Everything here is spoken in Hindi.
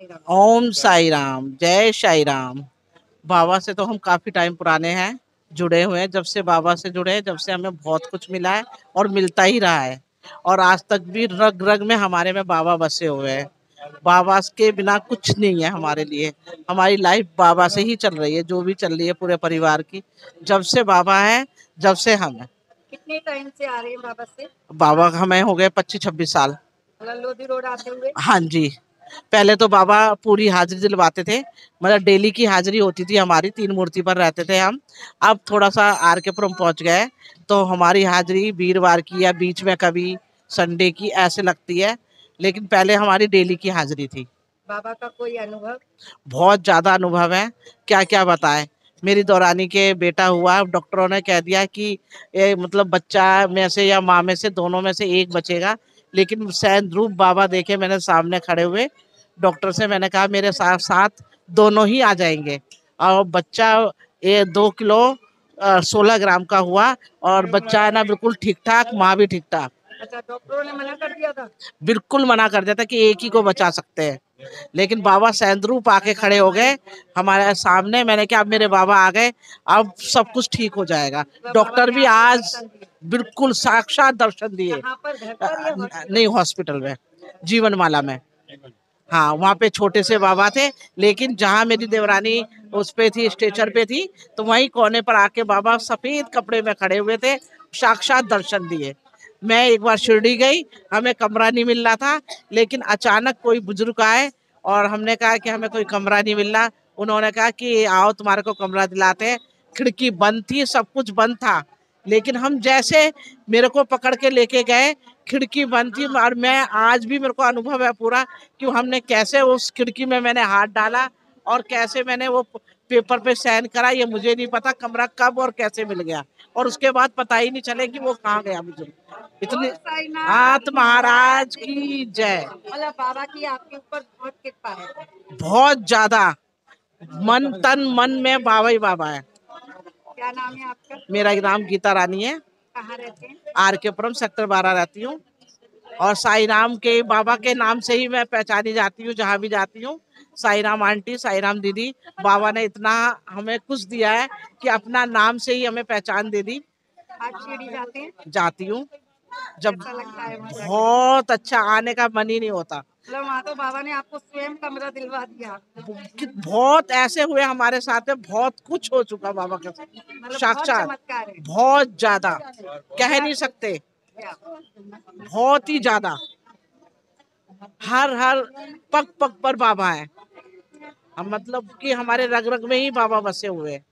ओम साई राम जय साई राम बाबा से तो हम काफ़ी टाइम पुराने हैं जुड़े हुए हैं। जब से बाबा से जुड़े हैं जब से हमें बहुत कुछ मिला है और मिलता ही रहा है। और आज तक भी रग रग में हमारे में बाबा बसे हुए हैं। बाबा के बिना कुछ नहीं है हमारे लिए। हमारी लाइफ बाबा से ही चल रही है जो भी चल रही है पूरे परिवार की। जब से बाबा है जब से हम है। कितने टाइम से आ रहे हैं बाबा से? बाबा हमें हो गए पच्चीस छब्बीस साल। लोधी रोड आते हुए? हाँ जी। पहले तो बाबा पूरी हाजिरी दिलवाते थे मतलब डेली की हाजिरी होती थी हमारी तीन मूर्ति पर रहते थे हम। अब थोड़ा सा आर के पुरम पहुँच गए तो हमारी हाजिरी वीरवार की या बीच में कभी संडे की ऐसे लगती है लेकिन पहले हमारी डेली की हाजिरी थी। बाबा का कोई अनुभव? बहुत ज़्यादा अनुभव है क्या क्या बताएँ। मेरी दौरानी के बेटा हुआ डॉक्टरों ने कह दिया कि ये मतलब बच्चा में से या माँ में से दोनों में से एक बचेगा लेकिन सैन ध्रुव बाबा देखे मैंने सामने खड़े हुए। डॉक्टर से मैंने कहा मेरे साथ साथ दोनों ही आ जाएँगे। और बच्चा ये दो किलो सोलह ग्राम का हुआ और बच्चा है ना बिल्कुल ठीक ठाक माँ भी ठीक ठाक। अच्छा डॉक्टरों ने मना कर दिया था? बिल्कुल मना कर दिया था कि एक ही को बचा सकते हैं। लेकिन बाबा सैंद्रूप आके खड़े हो गए। हमारे सामने मैंने कहा अब मेरे बाबा आ गए अब सब कुछ ठीक हो जाएगा। डॉक्टर भी आज बिल्कुल साक्षात दर्शन दिए। नहीं हॉस्पिटल में जीवन माला में। हाँ वहाँ पे छोटे से बाबा थे लेकिन जहाँ मेरी देवरानी उस पे थी स्टेचर पे थी तो वहीं कोने पर आके बाबा सफ़ेद कपड़े में खड़े हुए थे साक्षात दर्शन दिए। मैं एक बार शिरडी गई, हमें कमरा नहीं मिल रहा था, लेकिन अचानक कोई बुज़ुर्ग आए और हमने कहा कि हमें कोई कमरा नहीं मिल रहा। उन्होंने कहा कि आओ तुम्हारे को कमरा दिलाते हैं। खिड़की बंद थी, सब कुछ बंद था, लेकिन हम जैसे मेरे को पकड़ के लेके गए, खिड़की बंद थी और मैं आज भी मेरे को अनुभव है पूरा कि हमने कैसे उस खिड़की में मैंने हाथ डाला और कैसे मैंने वो पेपर पे साइन करा, ये मुझे नहीं पता कमरा कब और कैसे मिल गया। और उसके बाद पता ही नहीं चले कि वो कहाँ गया मुझे इतनी हाथ महाराज की जय। मतलब बाबा की आपके ऊपर बहुत कृपा है। बहुत ज़्यादा। मन तन मन में बाबा ही बाबा है। क्या नाम है आपका? मेरा नाम गीता रानी है। कहाँ रहते हैं? आर के पुरम सेक्टर बारह रहती हूँ। और साई राम के बाबा के नाम से ही मैं पहचानी जाती हूँ जहाँ भी जाती हूँ। साई राम आंटी साई राम दीदी बाबा ने इतना हमें कुछ दिया है कि अपना नाम से ही हमें पहचान दे दी। शिरडी जाते हैं? जाती हूँ। जब अच्छा? बहुत अच्छा आने का मन ही नहीं होता। मतलब वहाँ तो बाबा ने आपको स्वयं कमरा दिलवा दिया। बहुत ऐसे हुए हमारे साथ में बहुत कुछ हो चुका बाबा के साथ। मतलब बहुत साक्षात बहुत ज़्यादा कह नहीं सकते। बहुत ही ज़्यादा। हर हर पग पग पर बाबा है। हम मतलब कि हमारे रग रग में ही बाबा बसे हुए हैं।